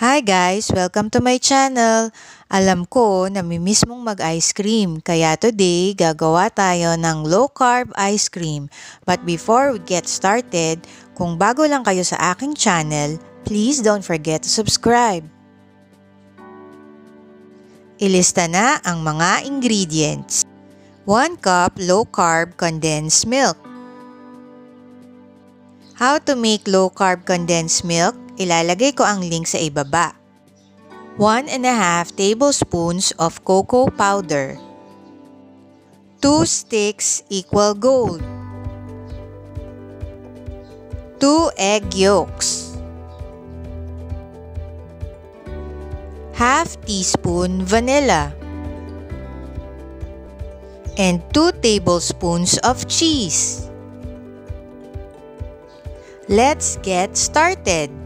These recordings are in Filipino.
Hi guys! Welcome to my channel! Alam ko na mimiss mong mag-ice cream, kaya today gagawa tayo ng low-carb ice cream. But before we get started, kung bago lang kayo sa aking channel, please don't forget to subscribe. Ilista na ang mga ingredients. 1 cup low-carb condensed milk. How to make low-carb condensed milk? Ilalagay ko ang link sa ibaba. 1 and a half tablespoons of cocoa powder. 2 sticks equal gold. 2 egg yolks. Half teaspoon vanilla. And 2 tablespoons of cheese. Let's get started!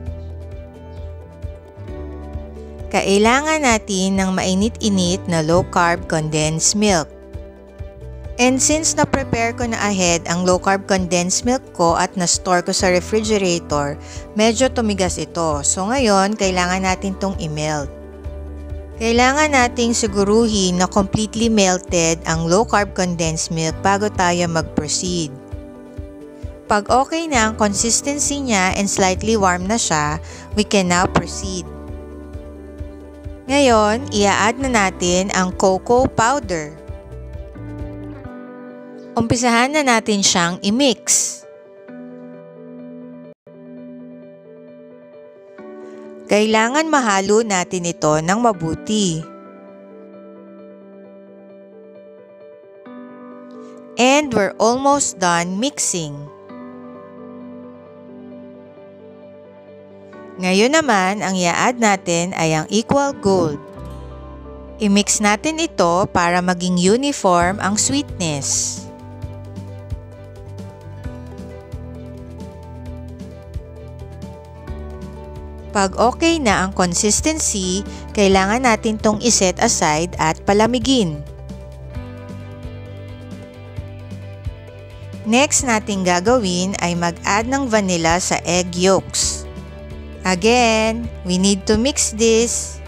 Kailangan natin ng mainit-init na low-carb condensed milk. And since na-prepare ko na ahead ang low-carb condensed milk ko at na-store ko sa refrigerator, medyo tumigas ito. So ngayon, kailangan natin tong i-melt. Kailangan nating siguruhin na completely melted ang low-carb condensed milk bago tayo mag-proceed. Pag okay na ang consistency niya and slightly warm na siya, we can now proceed. Ngayon, i-add na natin ang cocoa powder. Umpisahan na natin siyang i-mix. Kailangan mahalo natin ito ng mabuti. And we're almost done mixing. Ngayon naman, ang i-add natin ay ang equal gold. I-mix natin ito para maging uniform ang sweetness. Pag okay na ang consistency, kailangan natin tong iset aside at palamigin. Next nating gagawin ay mag-add ng vanilla sa egg yolks. Again, we need to mix this.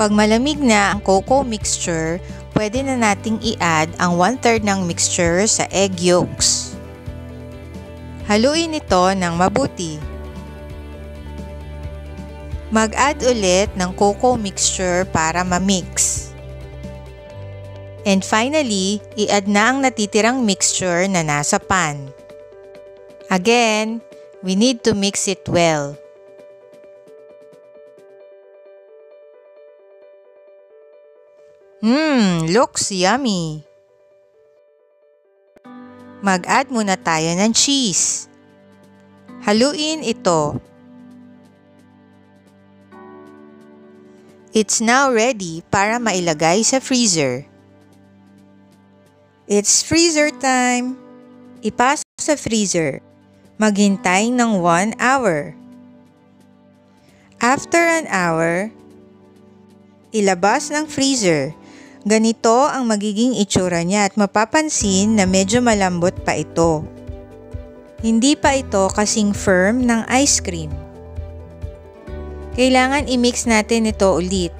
Pag malamig na ang cocoa mixture, pwede na nating i-add ang 1 3 ng mixture sa egg yolks. Haluin ito ng mabuti. Mag-add ulit ng cocoa mixture para ma-mix. And finally, i-add na ang natitirang mixture na nasa pan. Again, we need to mix it well. Mmm, looks yummy! Mag-add muna tayo ng cheese. Haluin ito. It's now ready para mailagay sa freezer. It's freezer time! Ipasok sa freezer. Maghintay ng 1 hour. After an hour, ilabas ng freezer Ganito ang magiging itsura niya at mapapansin na medyo malambot pa ito. Hindi pa ito kasing firm ng ice cream. Kailangan i-mix natin ito ulit.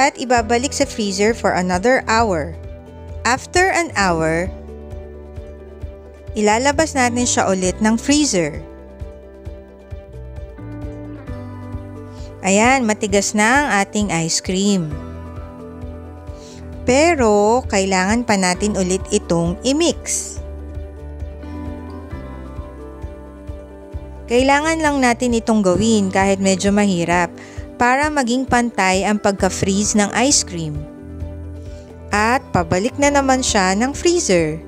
At ibabalik sa freezer for another hour. After an hour, ilalabas natin siya ulit ng freezer. Ayan, matigas na ang ating ice cream. Pero, kailangan pa natin ulit itong i-mix. Kailangan lang natin itong gawin kahit medyo mahirap para maging pantay ang pagka-freeze ng ice cream. At pabalik na naman siya ng freezer.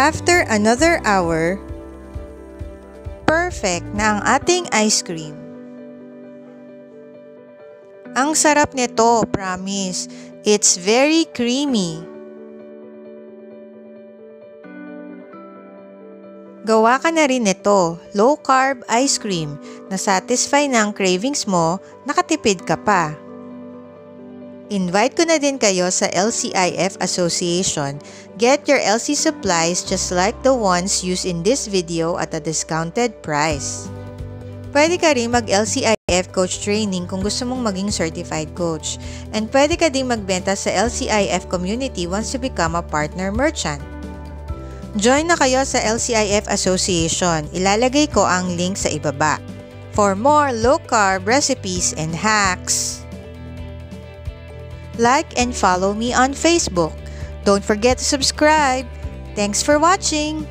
After another hour, perfect na ang ating ice cream. Ang sarap nito, promise. It's very creamy. Gawa ka na rin nito, low carb ice cream na satisfy ng cravings mo, nakatipid ka pa. Invite ko na din kayo sa LCIF Association. Get your LC supplies just like the ones used in this video at a discounted price. Pwede ka rin mag-LCIF coach training kung gusto mong maging certified coach. And pwede ka din magbenta sa LCIF community once you become a partner merchant. Join na kayo sa LCIF Association. Ilalagay ko ang link sa ibaba. For more low-carb recipes and hacks, like and follow me on Facebook. Don't forget to subscribe. Thanks for watching!